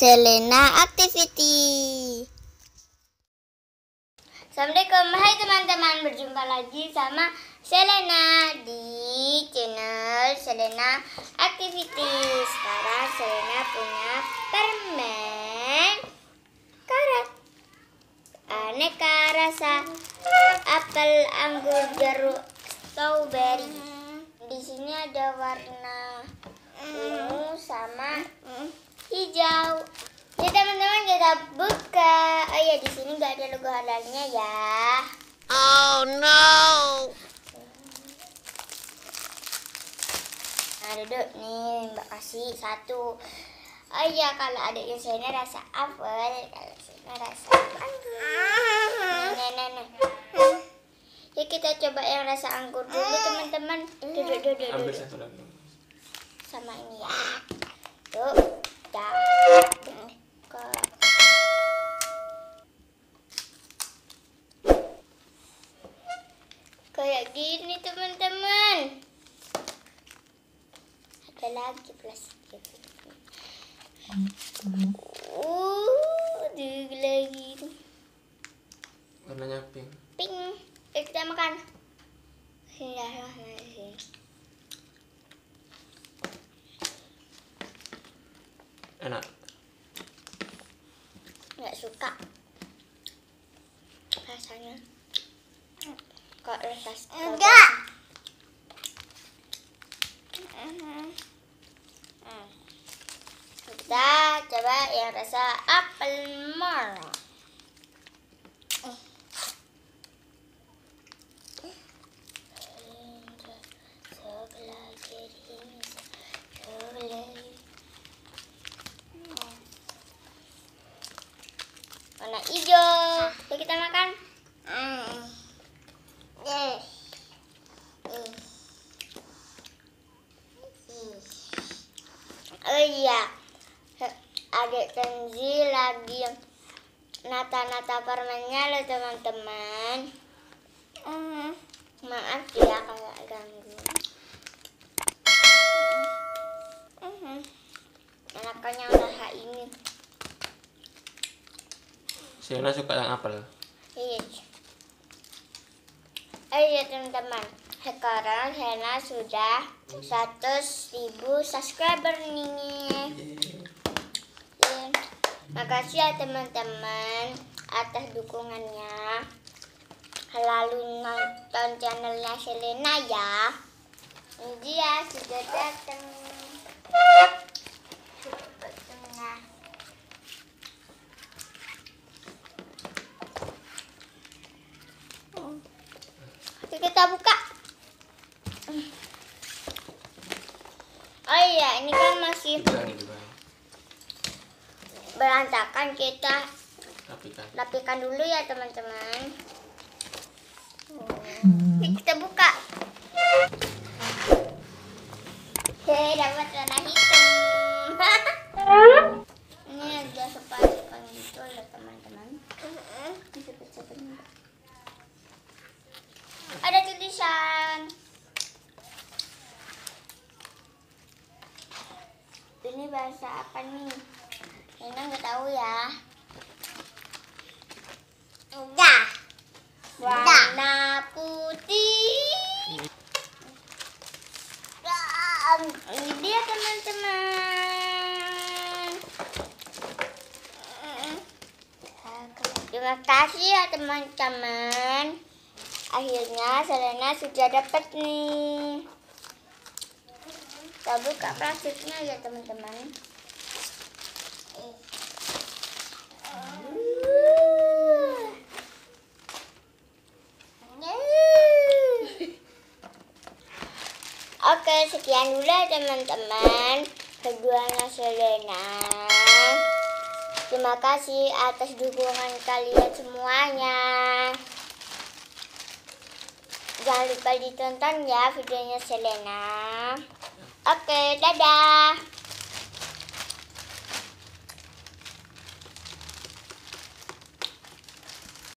Selena Activity. Assalamualaikum, hai teman-teman, berjumpa lagi sama Selena di channel Selena Activity. Sekarang Selena punya permen karet aneka rasa apel, anggur, jeruk, strawberry. Di sini ada warna ungu sama hijau. Ya teman-teman kita buka. Oh ya di sini halalnya ya. Oh no! Nah duduk nih mbak kasih satu. Oh iya kalau ada yang saya rasa apel, kalau saya rasa anggur. Nih, nih, nih. Ya kita coba yang rasa anggur dulu teman-teman. Duduk, duduk, duduk. Ambil satu lagi. sama ini ya. Tuh, dah. Buka. Gini teman-teman. Ada lagi plastik. Uh, ada lagi. Warnanya pink. Pink. Eh, kita makan. Enak. nggak suka rasanya kok rasa enggak kita coba yang rasa apel merah warna hijau. Yuk kita makan. Oh iya, adik Kenzi lagi nata-nata permennya loh teman-teman. Maaf ya kalau ganggu. Enakannya udah ini. Sienna suka yang apel. Oh iya teman-teman, sekarang Hena sudah 100 ribu subscriber nih. Iya. Makasih ya teman-teman atas dukungannya. Lalu nonton channelnya Selena ya. Ini dia sudah datang. Tengah. Oke, kita buka. Oh iya, ini kan masih berantakan. Kita Rapikan. rapikan dulu ya, teman-teman. Oke, kita buka. Hei, dapat warna hitam. ini ada sepatu gitu loh, teman-teman. Ini cepet-cepet. Tulisan. Ini bahasa apa nih? Nina nggak tahu ya. Udah. Warna putih. Ini dia teman-teman. Terima kasih ya teman-teman. Akhirnya Selena sudah dapat nih. Kita buka plastiknya ya teman-teman. Oke, sekian dulu teman-teman. Keduanya Selena. Terima kasih atas dukungan kalian semuanya. Jangan lupa ditonton ya videonya Selena. Oke, dadah.